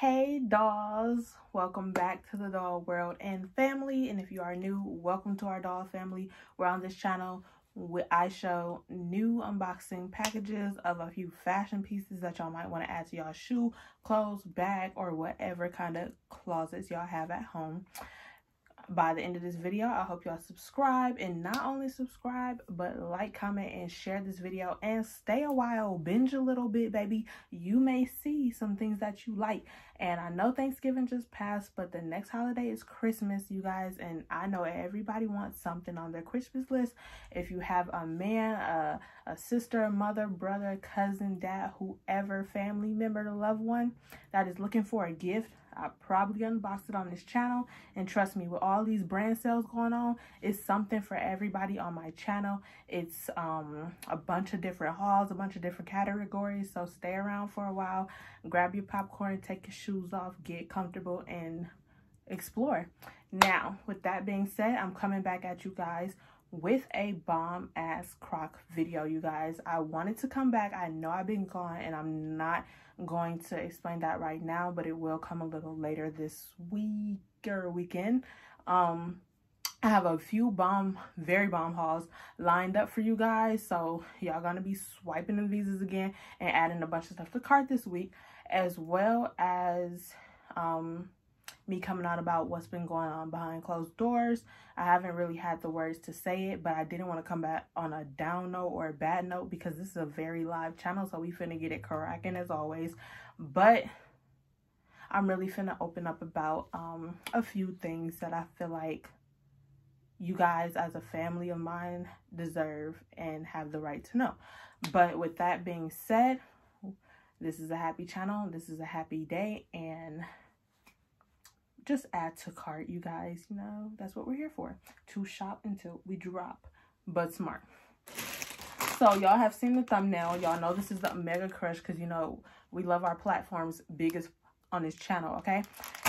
Hey dolls, welcome back to the doll world and family. And if you are new, welcome to our doll family. We're on this channel where I show new unboxing packages of a few fashion pieces that y'all might want to add to y'all shoe, clothes, bag, or whatever kind of closets y'all have at home by the end of this video. I hope y'all subscribe and not only subscribe but like comment and share this video. And stay a while binge a little bit baby. You may see some things that you like. And i know thanksgiving just passed but the next holiday is christmas you guys. And i know everybody wants something on their christmas list. If you have a man a, a sister mother brother cousin dad whoever family member a loved one that is looking for a gift I probably unboxed it on this channel. And trust me, with all these brand sales going on, it's something for everybody on my channel. It's um, a bunch of different hauls, a bunch of different categories. So stay around for a while. Grab your popcorn, take your shoes off, get comfortable, and explore. Now, with that being said, I'm coming back at you guys with a bomb ass croc video you guys i wanted to come back i know i've been gone and i'm not going to explain that right now but it will come a little later this week or weekend um I have a few bomb, very bomb hauls lined up for you guys. So y'all gonna be swiping the visas again and adding a bunch of stuff to cart this week, as well as um, me coming out about what's been going on behind closed doors. I haven't really had the words to say it, but I didn't want to come back on a down note or a bad note because this is a very live channel, so we finna get it cracking as always. But I'm really finna open up about um, a few things that I feel like you guys as a family of mine deserve and have the right to know. But with that being said, this is a happy channel. This is a happy day and just add to cart, you guys. You know, that's what we're here for. To shop until we drop, but smart. So y'all have seen the thumbnail. Y'all know this is the Mega Crush because, you know, we love our platforms biggest on this channel, okay?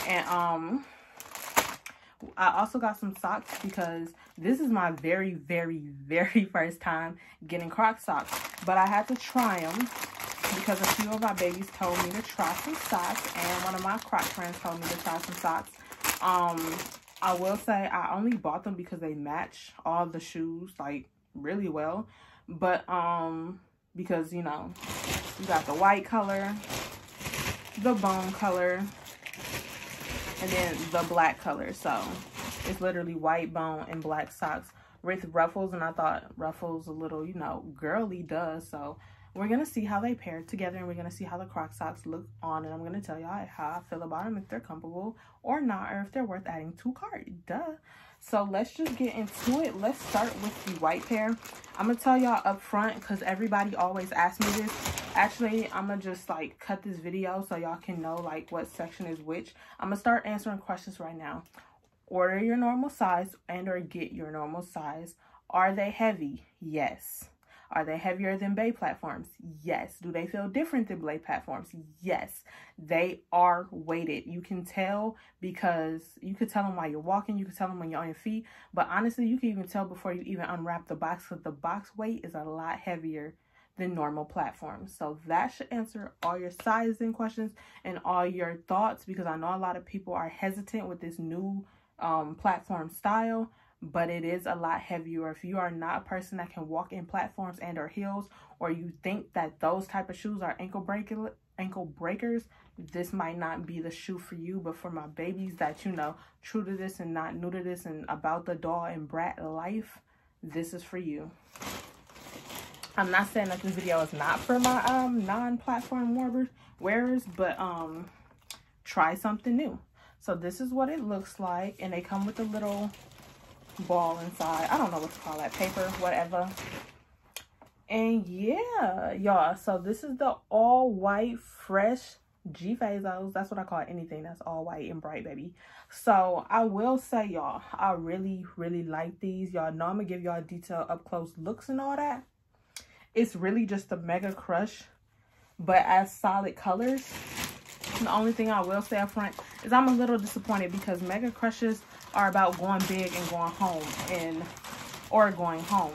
And, um... I also got some socks because this is my very, very, very first time getting Croc socks. But I had to try them because a few of my babies told me to try some socks and one of my croc friends told me to try some socks. Um, I will say I only bought them because they match all the shoes like really well. But um, because you know, you got the white color, the bone color, and then the black color. So it's literally white bone and black socks with ruffles. And I thought ruffles a little, you know, girly does. So we're going to see how they pair together and we're going to see how the Croc socks look on. And I'm going to tell y'all how I feel about them, if they're comfortable or not, or if they're worth adding to cart. Duh. So let's just get into it. Let's start with the white pair. I'm going to tell y'all up front because everybody always asks me this. Actually, I'm going to just like cut this video so y'all can know like what section is which. I'm going to start answering questions right now. Order your normal size and or get your normal size. Are they heavy? Yes. Are they heavier than Bae platforms? Yes. Do they feel different than Bae platforms? Yes. They are weighted. You can tell because you could tell them while you're walking. You can tell them when you're on your feet. But honestly, you can even tell before you even unwrap the box because the box weight is a lot heavier than normal platforms. So that should answer all your sizing questions and all your thoughts because I know a lot of people are hesitant with this new um, platform style but it is a lot heavier. If you are not a person that can walk in platforms and or heels or you think that those type of shoes are ankle breaker ankle breakers this might not be the shoe for you. But for my babies that you know true to this and not new to this and about the doll and brat life this is for you. I'm not saying that this video is not for my um non-platform wearers but um try something new. So this is what it looks like and they come with a little ball inside. I don't know what to call that. Paper, whatever. And yeah, y'all. So this is the all white fresh G Fazos. That's what I call anything that's all white and bright, baby. So I will say, y'all, I really, really like these. Y'all know I'm gonna give y'all detail up close looks and all that. It's really just a mega crush, but as solid colors. The only thing I will say up front is I'm a little disappointed because mega crushes are about going big and going home and or going home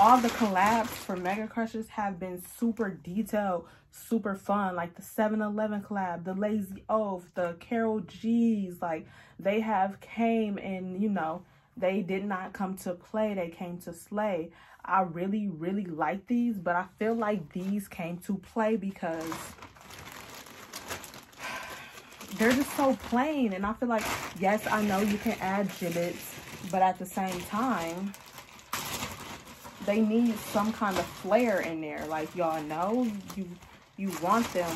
all the collabs for Mega Crushes have been super detailed, super fun. Like the 7-Eleven collab, the Lazy Oaf, the Karol G's. Like they have came and, you know, they did not come to play. They came to slay. I really, really like these, but I feel like these came to play because they're just so plain. And I feel like, yes, I know you can add Jibbitz, but at the same time, they need some kind of flair in there. Like y'all know, you you want them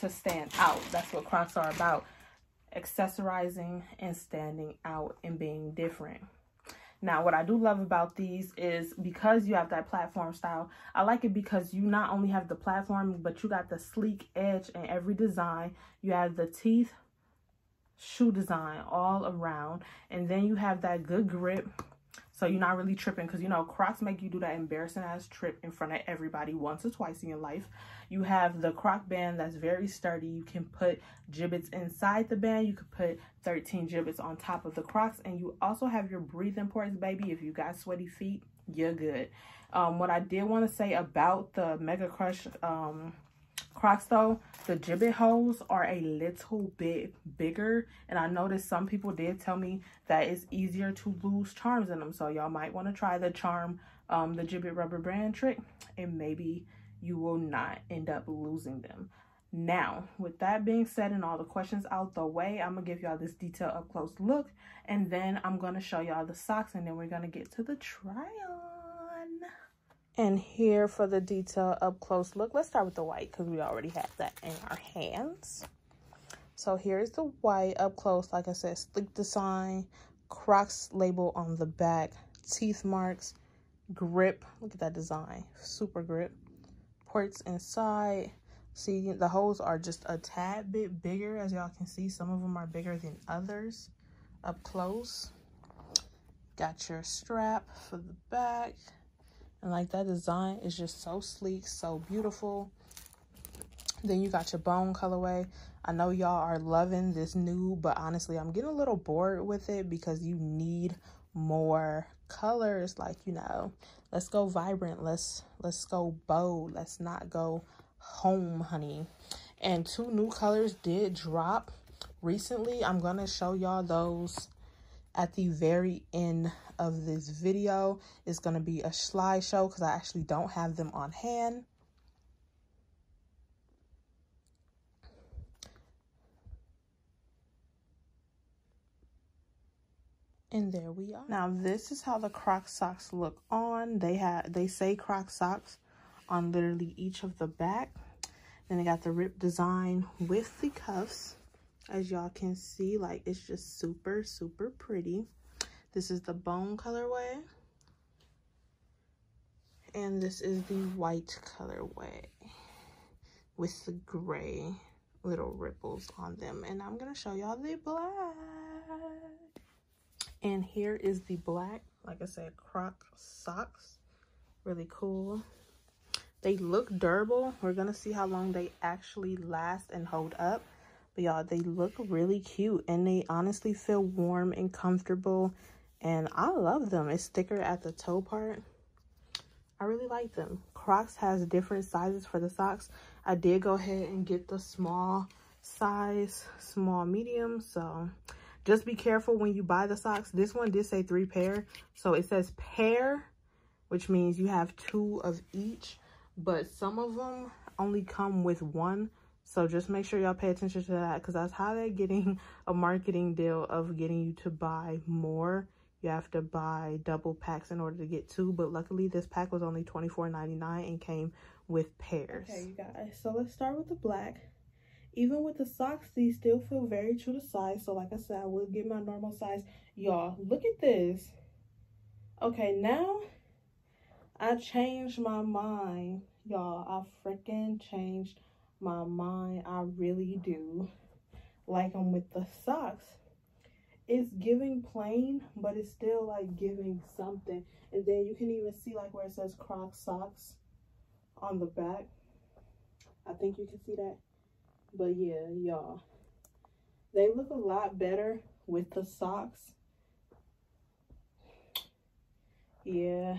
to stand out. That's what Crocs are about. Accessorizing and standing out and being different. Now, what I do love about these is because you have that platform style, I like it because you not only have the platform, but you got the sleek edge in every design. You have the teeth shoe design all around. And then you have that good grip so you're not really tripping because, you know, Crocs make you do that embarrassing ass trip in front of everybody once or twice in your life. You have the Croc band that's very sturdy. You can put Jibbitz inside the band. You could put 13 Jibbitz on top of the Crocs. And you also have your breathing ports, baby. If you got sweaty feet, you're good. Um, what I did want to say about the Mega Crush um, Crocs though, the Jibbit holes are a little bit bigger. And I noticed some people did tell me that it's easier to lose charms in them. So y'all might want to try the charm, um, the Jibbit rubber band trick. And maybe you will not end up losing them. Now, with that being said and all the questions out the way, I'm going to give y'all this detail up close look. And then I'm going to show y'all the socks and then we're going to get to the try-on. And here for the detail up close look, let's start with the white because we already have that in our hands. So here's the white up close. Like I said, sleek design, Crocs label on the back, teeth marks, grip. Look at that design, super grip. Ports inside. See, the holes are just a tad bit bigger. As y'all can see, some of them are bigger than others up close. Got your strap for the back. And like that design is just so sleek, so beautiful. Then you got your bone colorway. I know y'all are loving this new, but honestly, I'm getting a little bored with it because you need more colors. Like, you know, let's go vibrant. Let's, let's go bold. Let's not go home, honey. And two new colors did drop recently. I'm going to show y'all those at the very end of this video is going to be a slideshow because I actually don't have them on hand. And there we are. Now this is how the Croc socks look on. They have they say Croc socks on literally each of the back. Then they got the rip design with the cuffs. As y'all can see, like it's just super, super pretty. This is the bone colorway. And this is the white colorway with the gray little ripples on them. And I'm to show y'all the black. And here is the black, like I said, croc socks. Really cool. They look durable. We're to see how long they actually last and hold up. Y'all, they look really cute. And they honestly feel warm and comfortable and I love them. It's thicker at the toe part. I really like them. Crocs has different sizes for the socks. I did go ahead and get the small size, small medium. So just be careful when you buy the socks. This one did say three pair. So it says pair, which means you have two of each. But some of them only come with one. So just make sure y'all pay attention to that because that's how they're getting a marketing deal of getting you to buy more. You have to buy double packs in order to get two but luckily this pack was only $24.99 and came with pairs. Okay you guys so let's start with the black. Even with the socks these still feel very true to size so like i said i will get my normal size. Y'all look at this. Okay now i changed my mind. Y'all i freaking changed my mind i really do like them with the socks it's giving plain, but it's still like giving something. And then you can even see like where it says Croc socks on the back. I think you can see that. But yeah, y'all. They look a lot better with the socks. Yeah.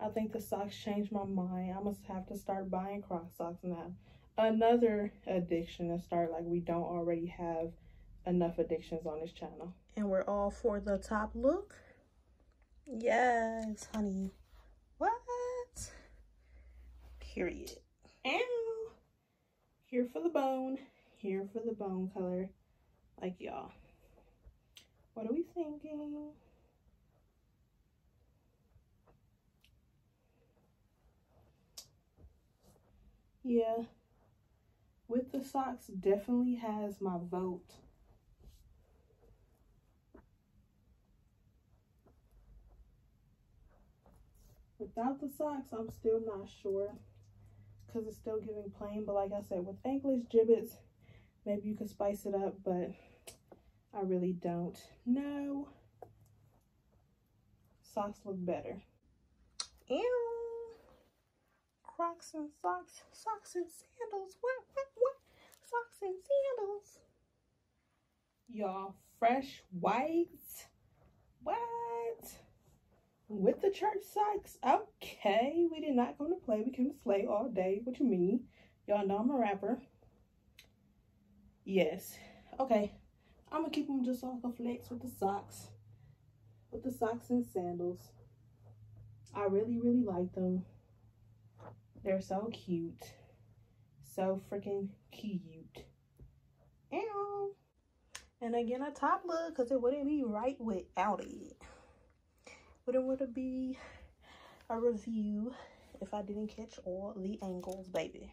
I think the socks changed my mind. I must have to start buying Croc socks now. Another addiction to start like we don't already have enough addictions on this channel. And we're all for the top look. Yes, honey. What? Period. Ow. Here for the bone. Here for the bone color. Like y'all. What are we thinking? Yeah. With the socks, definitely has my vote. Without the socks, I'm still not sure because it's still giving plain. But like I said, with anklets, Jibbitz, maybe you could spice it up, but I really don't know. Socks look better. Ew. Crocs and socks. Socks and sandals. What, what? And sandals. Y'all, fresh whites. What? With the church socks? Okay, we did not come to play. We came to slay all day. What you mean? Y'all know I'm a rapper. Yes. Okay. I'm gonna keep them just off the flex with the socks. With the socks and sandals. I really, really like them. They're so cute. So freaking cute. Ow. And again, a top look because it wouldn't be right without it wouldn't want to be a review if I didn't catch all the angles, baby.